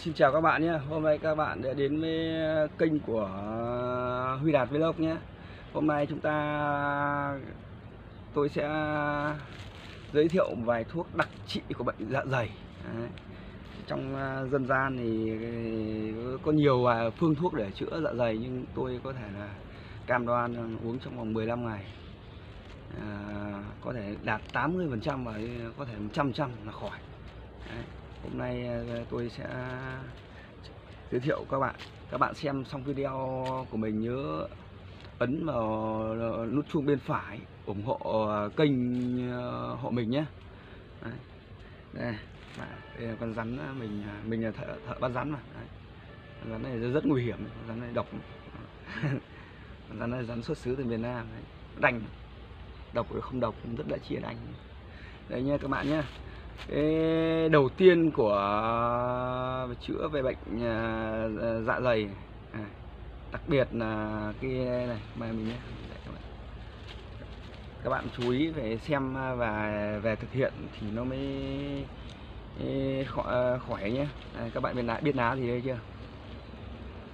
Xin chào các bạn nhé. Hôm nay các bạn đã đến với ờ, kênh của ờ, Huy Đạt Vlog nhé. Hôm nay chúng ta tôi sẽ ờ, giới thiệu vài thuốc đặc trị của bệnh dạ dày. Đấy. Trong dân gian thì có nhiều phương thuốc để chữa dạ dày nhưng tôi có thể là cam đoan uống trong vòng 15 ngày à, có thể đạt 80% và có thể 100% là khỏi. Đấy hôm nay ờ, tôi sẽ giới thiệu các bạn. Các bạn xem xong video của mình nhớ ấn vào ờ, nút chuông bên phải ủng hộ ờ, kênh hộ mình nhé. Đây, đây, đây là con rắn mình à, mình là thợ, thợ bắt rắn mà. Đấy. Con rắn này rất nguy hiểm con rắn này độc. Con rắn này rắn xuất xứ từ miền Nam Đấy. đành. Độc không độc cũng rất là chia đành. Đây nha các bạn nhé đầu tiên của chữa về bệnh à, à, dạ dày à, đặc biệt là cái này mời mình nhé. Các bạn chú ý về xem và về thực hiện thì nó mới à, khỏe nhé. À, các bạn biết lá biết lá gì đây chưa?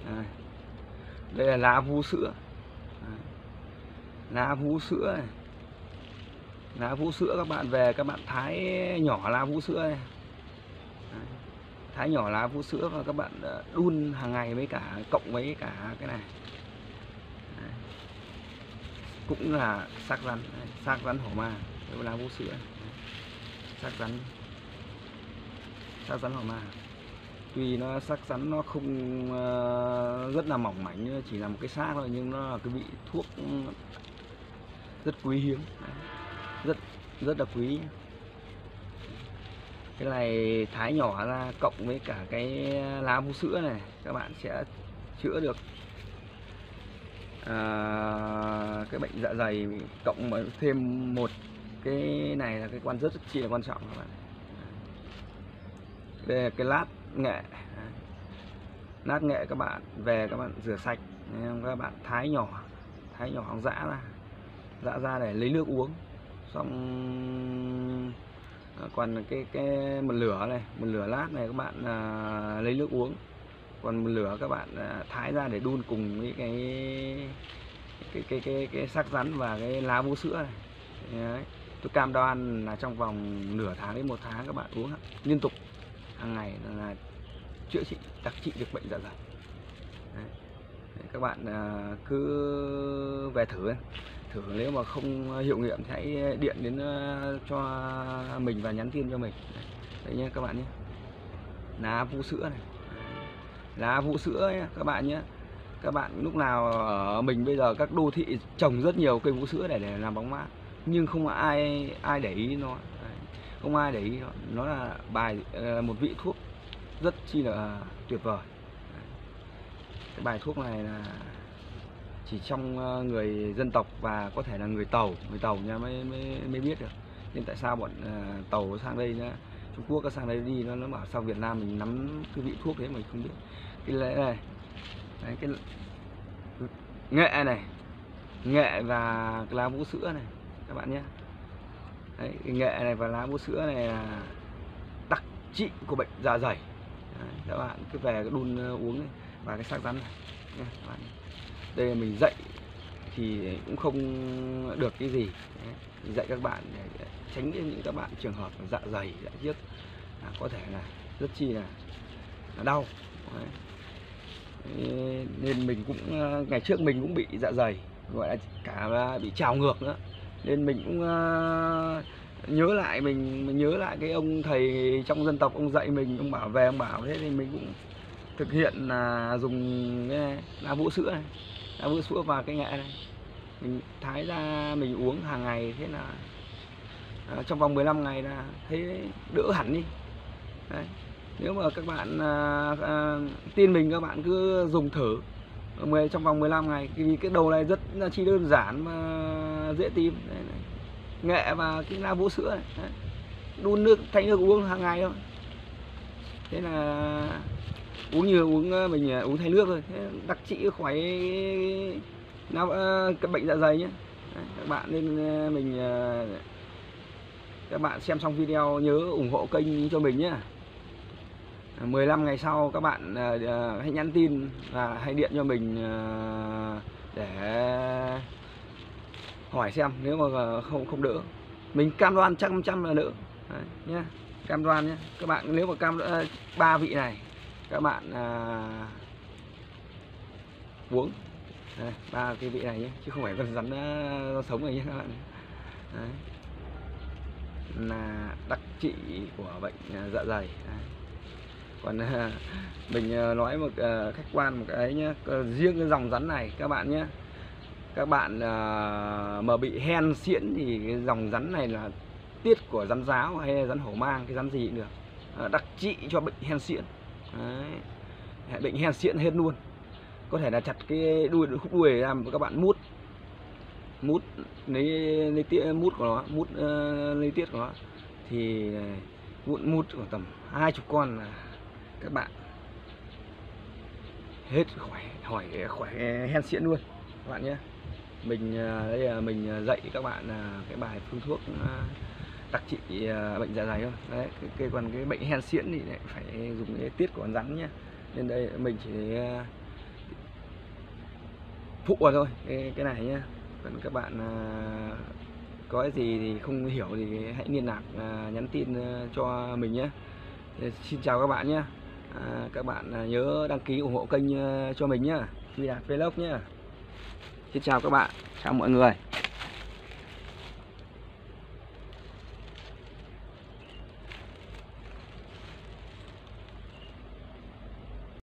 À, đây là lá vú sữa. À, lá vú sữa này lá vũ sữa các bạn về các bạn thái nhỏ lá vũ sữa này thái nhỏ lá vũ sữa và các bạn ờ, đun hàng ngày với cả cộng với cả cái này. Cũng là xác rắn xác rắn hổ ma với lá vũ sữa. Xác rắn. Xác rắn hổ ma. Tuy nó sắc rắn nó không uh, rất là mỏng mảnh chỉ là một cái xác thôi nhưng nó là cái vị thuốc rất quý hiếm. Đấy rất rất là quý cái này thái nhỏ ra cộng với cả cái lá vú sữa này các bạn sẽ chữa được. À, cái bệnh dạ dày cộng thêm một cái này là cái quan rất, rất chi là quan trọng các bạn. Đây là cái lát nghệ. Lát nghệ các bạn về các bạn rửa sạch các bạn thái nhỏ thái nhỏ dã ra. Dã ra để lấy nước uống xong à, còn cái cái một lửa này một lửa lát này các bạn à, lấy nước uống. Còn một lửa các bạn à, thái ra để đun cùng với cái cái cái cái cái xác rắn và cái lá vú sữa này. Đấy. tôi cam đoan là trong vòng nửa tháng đến một tháng các bạn uống liên tục. Hàng ngày là chữa trị đặc trị được bệnh dạ dày. Các bạn à, cứ về thử thử nếu mà không hiệu nghiệm thì hãy điện đến ờ, cho mình và nhắn tin cho mình. Đấy nhé các bạn nhé lá vũ sữa này. Lá vũ sữa nhé các bạn nhé các bạn lúc nào ở mình bây giờ các đô thị trồng rất nhiều cây vũ sữa để, để làm bóng mát nhưng không ai ai để ý nó. Không ai để ý nó. Nó là bài ờ, một vị thuốc rất chi là tuyệt vời. Cái bài thuốc này là chỉ trong ờ, người dân tộc và có thể là người tàu người tàu nha mới mới mới biết được. Nhưng tại sao bọn uh, tàu sang đây nhá Trung Quốc có sang đây đi nó nó bảo sang Việt Nam mình nắm cái vị thuốc đấy mình không biết. Cái lễ này đấy, cái nghệ này nghệ và cái lá vũ sữa này các bạn nhé đấy, cái nghệ này và lá vũ sữa này là đặc trị của bệnh dạ dày. Đấy, các bạn cứ về cái đun ờ, uống này, và cái xác rắn này nha các bạn đây là mình dạy thì cũng không được cái gì. Đấy, dạy các bạn để tránh những các bạn trường hợp dạ dày dạ giết à, có thể là rất chi là, là đau. Đấy. nên mình cũng à, ngày trước mình cũng bị dạ dày gọi là cả là bị trào ngược nữa. Nên mình cũng uh, nhớ lại mình, mình nhớ lại cái ông thầy trong dân tộc ông dạy mình ông bảo về ông bảo thế thì mình cũng thực hiện là dùng cái lá vũ sữa này đã vữa sữa vào cái nghệ này mình thái ra mình uống hàng ngày thế là à, trong vòng 15 ngày là thấy đỡ hẳn đi Đấy. nếu mà các bạn à, à, tin mình các bạn cứ dùng thử trong vòng 15 ngày vì cái đầu này rất là chi đơn giản mà dễ tìm Đấy, này. nghệ và cái la vũ sữa này Đấy. đun nước thanh nước uống hàng ngày thôi thế là uống như uống ờ, mình ờ, uống thay nước thôi. Thế đặc trị khỏi nào ờ, cái bệnh dạ dày nhé Đấy, các bạn nên mình các bạn xem xong video nhớ ủng hộ kênh cho mình nhé 15 à, ngày sau các bạn hãy nhắn tin và hãy điện cho mình để hỏi xem nếu mà không không đỡ. Mình cam đoan trăm trăm là đỡ. Đấy, nhá cam đoan nhé các bạn nếu mà cam ba vị này các bạn à, uống. Đây, ba cái vị này nhé chứ không phải con rắn à, nó rau sống này nhé các bạn. Đấy. là đặc trị của bệnh à, dạ dày. Đấy. còn à, mình à, nói một à, khách quan một cái nhé riêng cái dòng rắn này các bạn nhé. Các bạn à, mà bị hen xiễn thì cái dòng rắn này là tiết của rắn giáo hay rắn hổ mang cái rắn gì cũng được. À, đặc trị cho bệnh hen xiễn. Đấy. bệnh hen xiễn hết luôn. Có thể là chặt cái đuôi khúc đuôi ra mà các bạn mút. Mút lấy lấy tiết mút của nó mút uh, lấy tiết của nó. Thì ờ, mút mút khoảng tầm hai chục con là các bạn hết khỏe hỏi khỏe hen xiễn luôn các bạn nhé. Mình ờ, đây là mình dạy các bạn cái bài phương thuốc đặc trị à, bệnh dạ dày thôi. Đấy cái, cái còn cái bệnh hen suyễn thì lại phải dùng cái tiết của con rắn nhé nên đây mình chỉ à, phụ vào thôi cái, cái này nhé còn các bạn à, có cái gì thì không hiểu thì hãy liên lạc nhắn tin cho mình nhé xin chào các bạn nhé à, các bạn nhớ đăng ký ủng hộ kênh cho mình nhé Phi Đạt Vlog nhé xin chào các bạn. Chào mọi người.